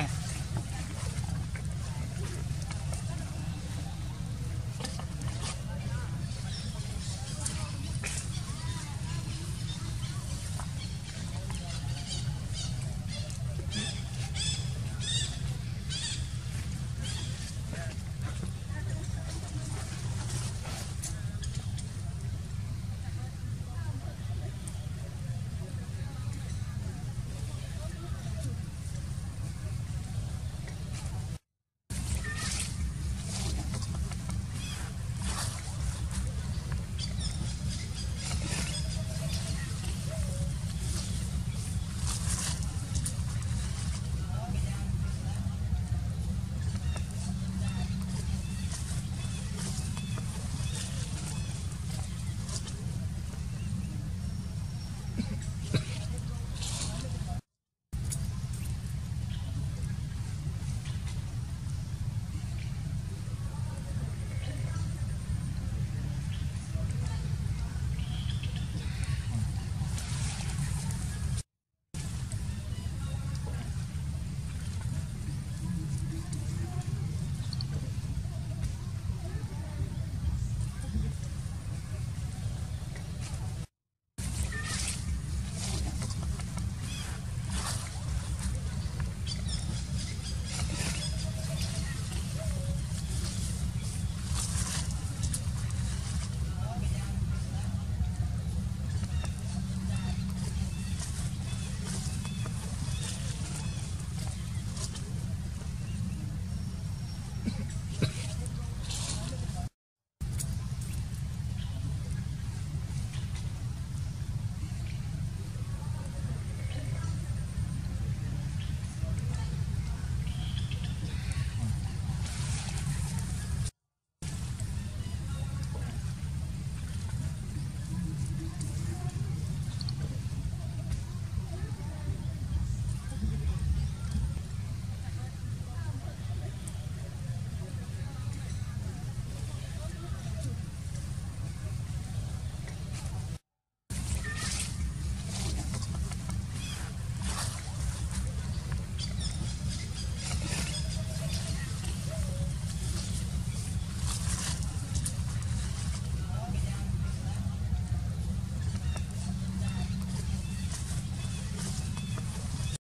ไง